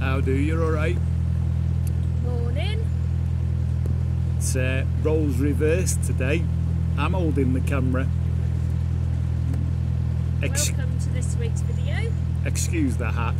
How do you? All right. Morning. It's uh, roles reversed today. I'm holding the camera. Ex- Welcome to this week's video. excuse the hat.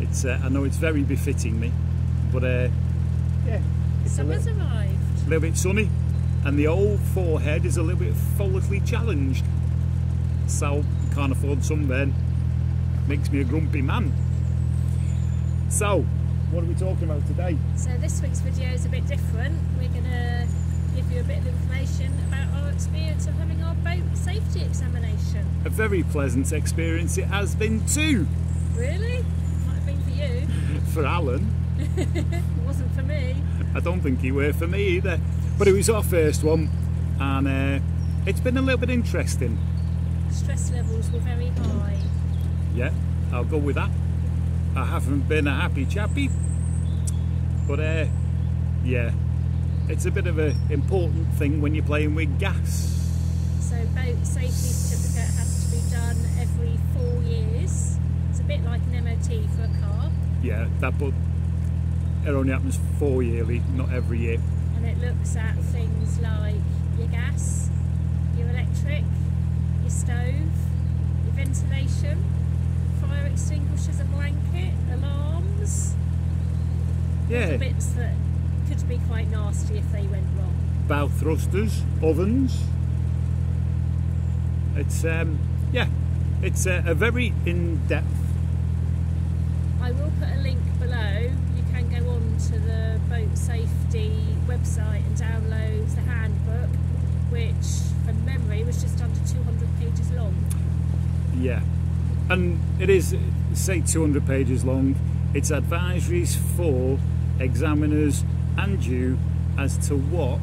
It's uh, I know it's very befitting me, but uh, yeah, it's a Summer's little, arrived. little bit sunny, and the old forehead is a little bit follically challenged. So can't afford sunburn. Makes me a grumpy man. So, what are we talking about today? So this week's video is a bit different. We're going to give you a bit of information about our experience of having our boat safety examination. A very pleasant experience it has been too Really? Might have been for you. for Alan. It wasn't for me. I don't think he were for me either. But it was our first one, and uh, it's been a little bit interesting. Stress levels were very high. Yeah, I'll go with that. I haven't been a happy chappy, but uh, yeah, it's a bit of an important thing when you're playing with gas. So boat safety certificate has to be done every four years. It's a bit like an MOT for a car. Yeah, that but it only happens four yearly, not every year. and it looks at things like your gas, your electric, your stove, your ventilation, fire extinguishers and blanket, alarms, Yeah, bits that could be quite nasty if they went wrong. bow thrusters, ovens. It's um, yeah, it's a, a very in-depth I will put a link below. You can go on to the boat safety website and download the handbook, which from memory was just under 200 pages long. Yeah, and it is say 200 pages long. It's advisories for examiners and you as to what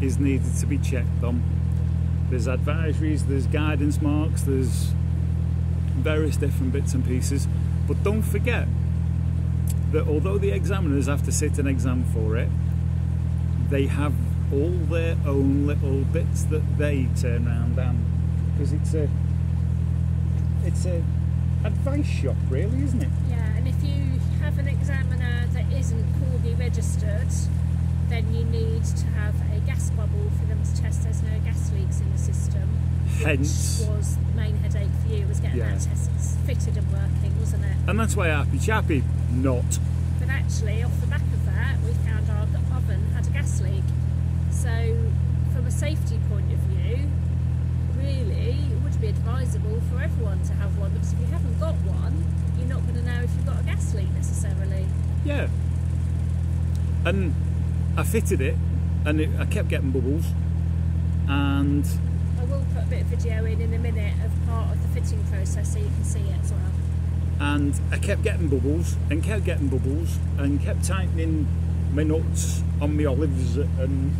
is needed to be checked on. There's advisories, there's guidance marks, there's various different bits and pieces. But don't forget that although the examiners have to sit an exam for it, they have all their own little bits that they turn around and because it's a it's a advice shop really isn't it Yeah, and if you have an examiner that isn't Corgi registered, then you need to have a gas bubble for them to test there's no gas leaks in the system. Hence- which was the main headache for you was getting Yeah. that test fitted and working, wasn't it? and that's why happy chappy not But actually, off the back of that, we found our oven had a gas leak. So, from a safety point of view, really, it would be advisable for everyone to have one because if you haven't got one, you're not going to know if you've got a gas leak necessarily. yeah and I fitted it and it, I kept getting bubbles and I will put a bit of video in in a minute of part of the fitting process so you can see it as well. and I kept getting bubbles and kept getting bubbles and kept tightening my nuts on my olives and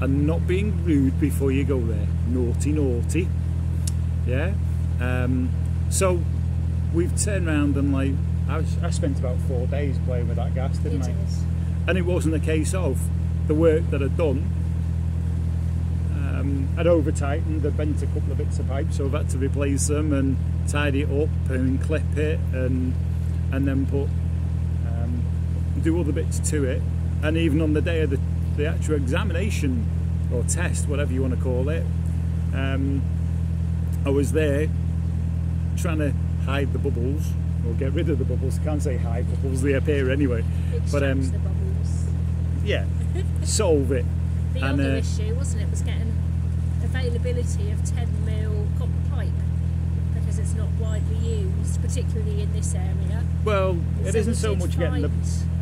and not being rude before you go there. Naughty, naughty. Yeah. Um, so we've turned around and like I, was, I spent about four days playing with that gas, didn't It I? is. And it wasn't a case of the work that I'd done. Um, I'd over tightened, I'd bent a couple of bits of pipe, so I've had to replace them and tidy it up and clip it and and then put um, do other bits to it. And even on the day of the, the actual examination or test, whatever you want to call it, um, I was there trying to hide the bubbles or get rid of the bubbles. You Can't say hi bubbles; they appear anyway. Extract But um, the bubbles. yeah, solve it. The and, other uh, issue, wasn't it, was getting availability of 10 mil copper pipe because it's not widely used, particularly in this area. Well, it so isn't we so much getting the.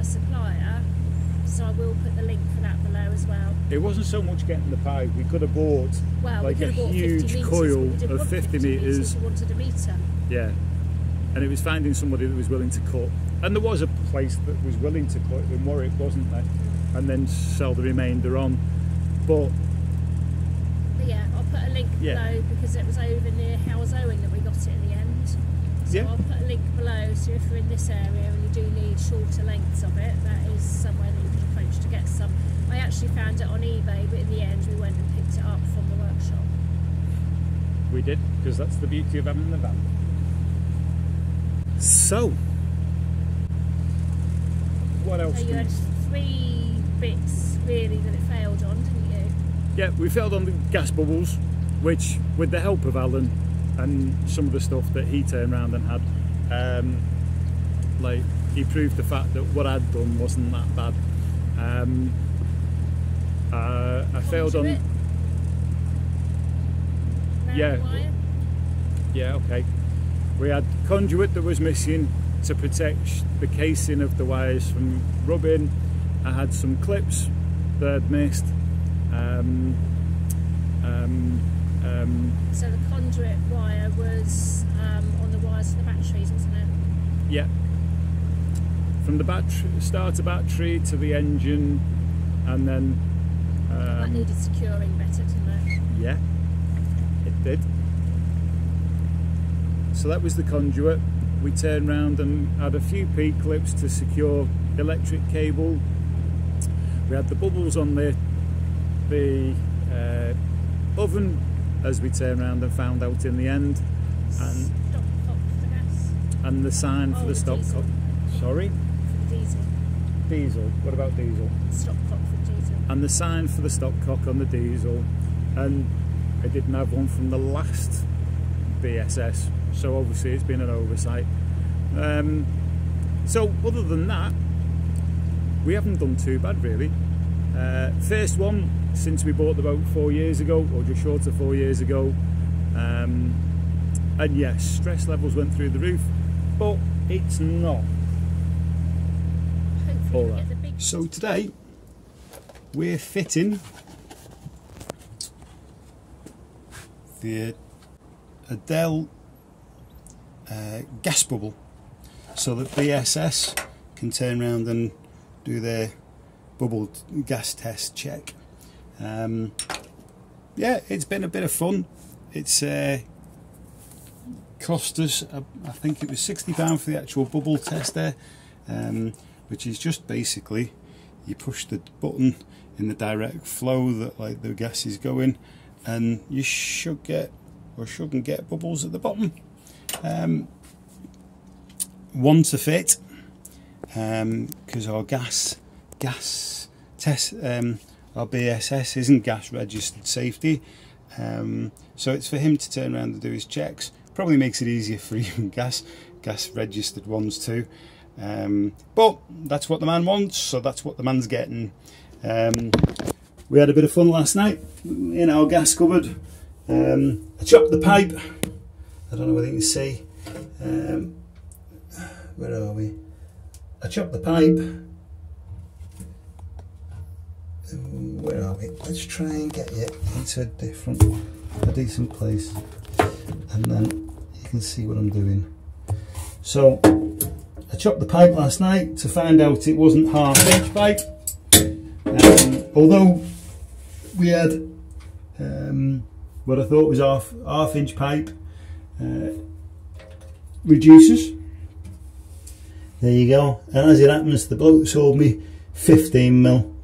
a supplier, so I will put the link for that below as well. It wasn't so much getting the pipe. We could have bought Well, like a could have bought 50 huge metres, coil of want 50 metres. meters. We wanted a metre. Yeah, and it was finding somebody that was willing to cut. And there was a place that was willing to cut in Warwick, wasn't there? And then sell the remainder on. But But yeah, I'll put a link Yeah. below because it was over near Halesowen that we got it in the end. So Yeah. I'll put a link below so if you're in this area and you do need shorter lengths of it, that is somewhere that you can approach to get some. I actually found it on eBay, but in the end we went and picked it up from the workshop. we did because that's the beauty of having the van. So, what else? So you had three bits really that it failed on, didn't you? Yeah, we failed on the gas bubbles, which, with the help of Alan and some of the stuff that he turned around and had, um, like he proved the fact that what I'd done wasn't that bad. Um, uh, I failed on. Yeah. wire. Yeah, okay. We had conduit that was missing to protect the casing of the wires from rubbing. I had some clips that I'd missed. Um, um, um, So the conduit wire was um, on the wires for the batteries, wasn't it? yeah. From the battery, starter battery to the engine, and then that um, needed securing better, didn't it? Yeah, it did. So that was the conduit. We turned round and had a few P clips to secure electric cable. We had the bubbles on the the uh, oven as we turned round and found out in the end, and Stop the and the sign for Oh, the stop. diesel. Co- sorry, for the diesel. diesel. What about diesel? Stop cock for diesel. and the sign for the stopcock on the diesel and I didn't have one from the last BSS so obviously it's been an oversight. Um, so other than that we haven't done too bad really. Uh, first one since we bought the boat four years ago or just short of four years ago um, and yes stress levels went through the roof but it's not Hopefully All we right. get the big So today we're fitting the Alde uh, gas bubble so that BSS can turn around and do their bubble gas test check. Um, yeah, it's been a bit of fun. It's uh, cost us, uh, I think it was £60 for the actual bubble test there, um, which is just basically you push the button in the direct flow that like the gas is going and you should get or shouldn't get bubbles at the bottom um, one to fit because our gas gas test um, our BSS isn't gas registered safety um, so it's for him to turn around and do his checks probably makes it easier for even gas gas registered ones too um, but that's what the man wants, so that's what the man's getting. Um, we had a bit of fun last night in our gas cupboard. Um, I chopped the pipe. I don't know whether you can see. Um, where are we? I chopped the pipe. Where are we? Let's try and get you into a different, a decent place, and then you can see what I'm doing. So I chopped the pipe last night to find out it wasn't half inch pipe. Um, although we had um, what I thought was half half inch pipe uh, reducers. There you go. And as it happens, the bloke sold me 15 mil.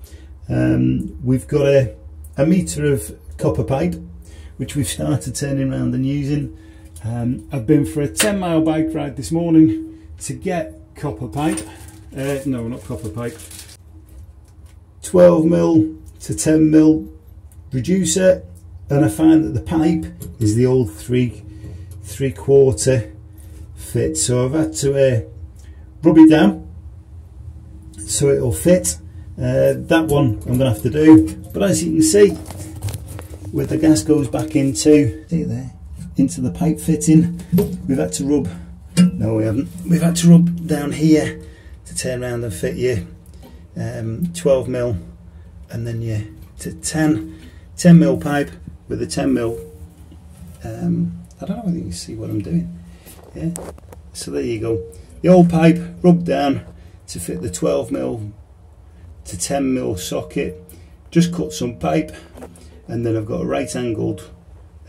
Um, we've got a, a metre of copper pipe, which we've started turning around and using. Um, I've been for a 10 mile bike ride this morning to get copper pipe. Uh, no, not copper pipe. 12 mil to 10 mil reducer, and I find that the pipe is the old three three quarter fit. So I've had to uh, rub it down so it'll fit. Uh, that one I'm to have to do, but as you can see, where the gas goes back into, see there, into the pipe fitting, we've had to rub no, we haven't. We've had to rub down here to turn around and fit you um, 12 mil and then you to 10, 10 mil pipe with a 10 mil. Um, I don't know whether you can see what I'm doing. Yeah. So there you go. The old pipe rubbed down to fit the 12 mil to 10 mil socket. Just cut some pipe and then I've got a right angled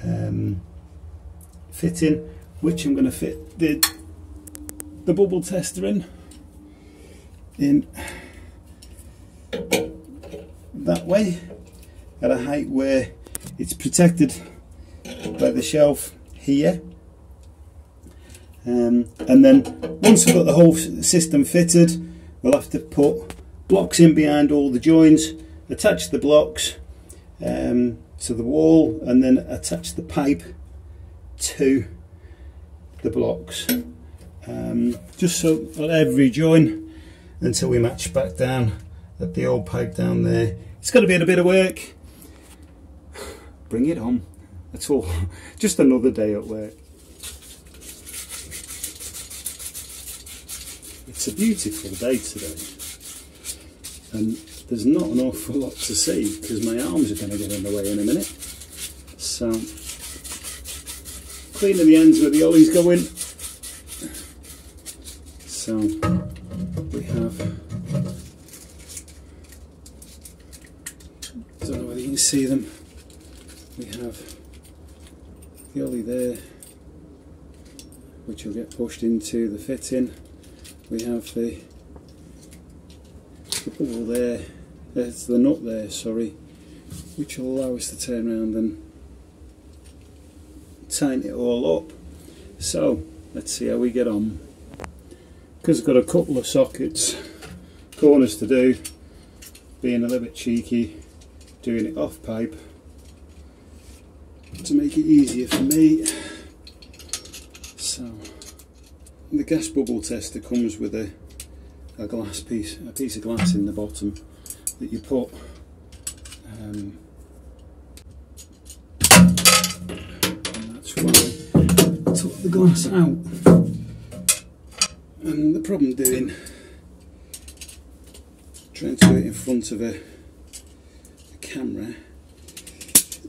um, fitting which I'm going to fit the the bubble tester in in that way at a height where it's protected by the shelf here um, and then once we've got the whole system fitted we'll have to put blocks in behind all the joints, attach the blocks um, to the wall and then attach the pipe to the blocks um, just so every join until we match back down at the old pipe down there. It's got to be a bit of work. Bring it on. That's all. Just another day at work. It's a beautiful day today. And there's not an awful lot to see because my arms are going to get in the way in a minute. So, cleaning the ends where the ollie's going. So, we have, I don't know whether you can see them, we have the ollie there, which will get pushed into the fitting. We have the, the ball there, there's the nut there, sorry, which will allow us to turn around and tighten it all up. So, let's see how we get on. Because I've got a couple of sockets, corners to do, being a little bit cheeky, doing it off pipe to make it easier for me. So, the gas bubble tester comes with a, a glass piece, a piece of glass in the bottom that you put um, that's why took the glass out. And the problem doing trying to do it in front of a, a camera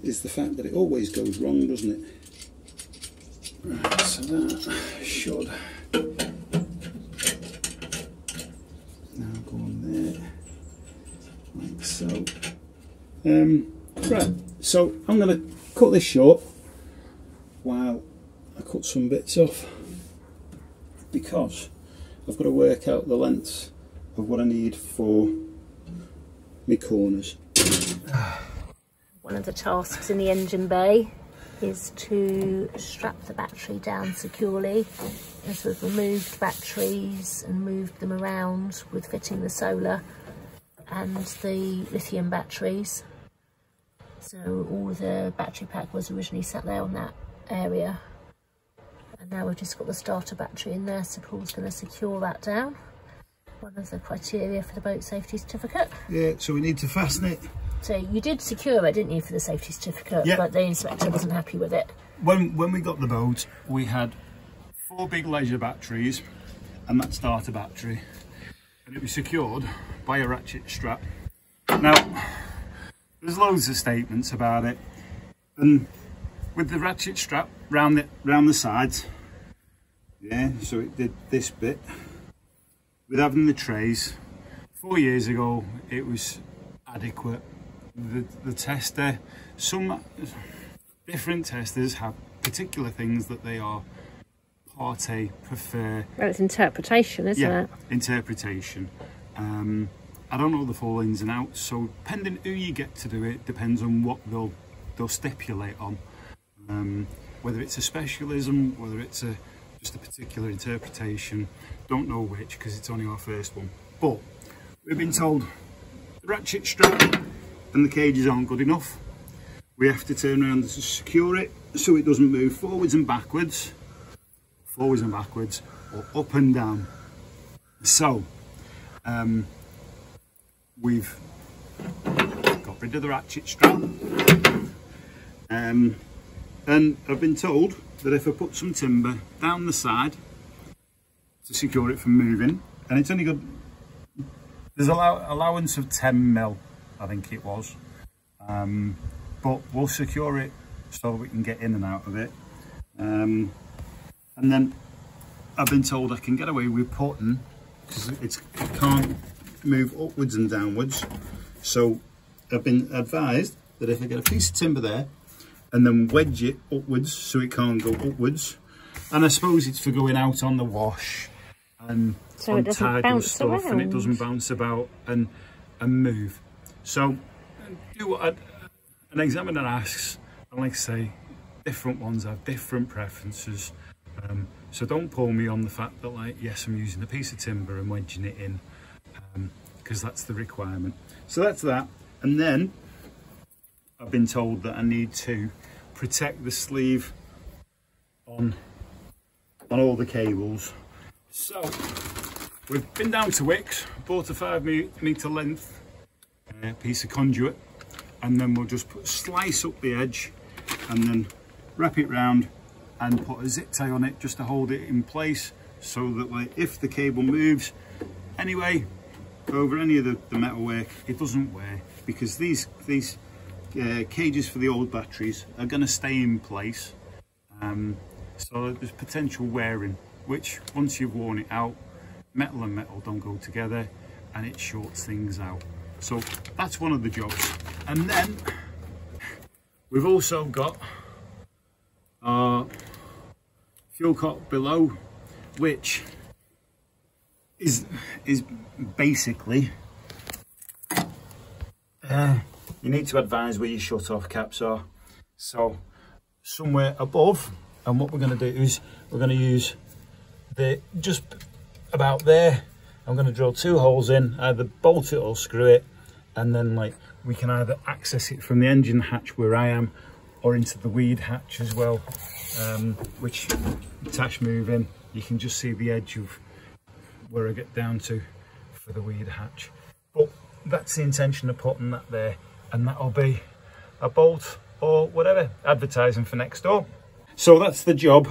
is the fact that it always goes wrong, doesn't it? Right, so that should now go on there, like so. Um, right, so I'm going to cut this short while I cut some bits off because I've got to work out the length of what I need for my corners. One of the tasks in the engine bay is to strap the battery down securely as we've removed batteries and moved them around with fitting the solar and the lithium batteries. So all the battery pack was originally sat there on that area and now we've just got the starter battery in there so Paul's going to secure that down. One of the criteria for the boat safety certificate. Yeah, so we need to fasten it. So you did secure it, didn't you, for the safety certificate? Yeah. But the inspector wasn't happy with it. When, when we got the boat, we had four big leisure batteries and that starter battery. And it was secured by a ratchet strap. Now, there's loads of statements about it. And with the ratchet strap round the, round the sides, yeah, so it did this bit. With having the trays, four years ago, it was adequate. The, the tester, some different testers have particular things that they are part A prefer Well, it's interpretation, isn't yeah, it? interpretation. Um, I don't know the full ins and outs, so depending who you get to do it, depends on what they'll they'll stipulate on. Um, whether it's a specialism, whether it's a just a particular interpretation, don't know which because it's only our first one. But we've been told the ratchet strap and the cages aren't good enough. We have to turn around to secure it so it doesn't move forwards and backwards, forwards and backwards, or up and down. So, um, we've got rid of the ratchet strap. Um, and I've been told that if I put some timber down the side to secure it from moving, and it's only got, there's allow, allowance of 10 mil, I think it was. Um, but we'll secure it so we can get in and out of it. Um, and then I've been told I can get away with putting because it can't move upwards and downwards. So I've been advised that if I get a piece of timber there and then wedge it upwards so it can't go upwards, and I suppose it's for going out on the wash and So it doesn't bounce stuff and it doesn't bounce about and and move. So do I- an examiner asks, and like I say, different ones have different preferences. Um, so don't pull me on the fact that like, yes, I'm using a piece of timber and wedging it in. because that's the requirement. So that's that. And then I've been told that I need to protect the sleeve on on all the cables. So we've been down to Wickes, bought a five meter length uh, piece of conduit, and then we'll just put, slice up the edge and then wrap it round and put a zip tie on it just to hold it in place so that like if the cable moves anyway over any of the, the metal work it doesn't wear because these these uh, cages for the old batteries are going to stay in place. Um, so there's potential wearing which once you've worn it out metal and metal don't go together and it shorts things out so that's one of the jobs. And then we've also got our fuel cock below which is is basically uh, you need to advise where your shut off caps are. So somewhere above and what we're going to do is we're going to use the just about there I'm going to drill two holes in either bolt it or screw it and then like we can either access it from the engine hatch where I am or into the weed hatch as well um, which attach move in. You can just see the edge of where I get down to for the weed hatch. But that's the intention of putting that there and that'll be a bolt or whatever advertising for next door. So that's the job.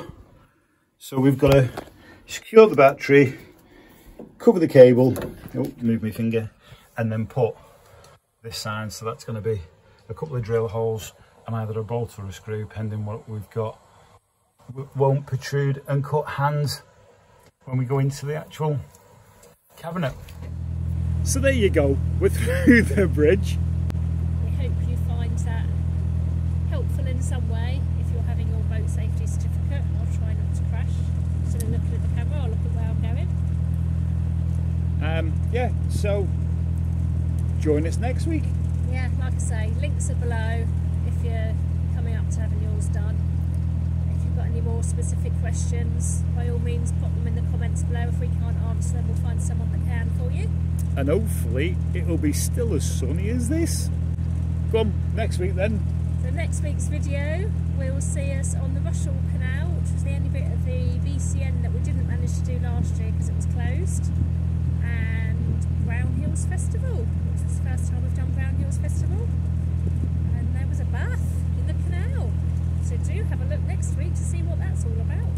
So we've got to secure the battery cover the cable oh move my finger and then put this sign. So that's going to be a couple of drill holes and either a bolt or a screw pending what we've got. Won't protrude and cut hands when we go into the actual cabinet. So there you go. We're through the bridge. We hope you find that helpful in some way. If you're having your boat safety certificate. I'll try not to crash. Of looking at the camera, I'll look at where I'm going. Um yeah so join us next week Yeah, like I say, links are below if you're coming up to having yours done. If you've got any more specific questions, by all means pop them in the comments below. If we can't answer them, we'll find someone that can for you. and hopefully it'll be still as sunny as this come next week then So next week's video, we will see us on the Rushall Canal, which was the only bit of the BCN that we didn't manage to do last year because it was closed, and Brownhills Festival. This is the first time we've done Brownhills Festival, and there was a bath in the canal. So do have a look next week to see what that's all about.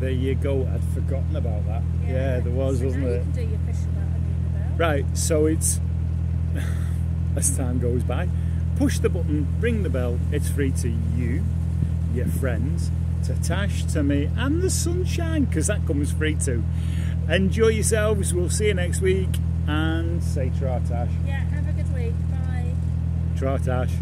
there you go i'd forgotten about that yeah, there was so wasn't it You can do your fish about under the belt. Right, so it's as time goes by, push the button, ring the bell. It's free to you, your friends, to Tash, to me, and the sunshine, because that comes free too. Enjoy yourselves. We'll see you next week. And say Tra Tash. Yeah, have a good week. Bye. Tra Tash.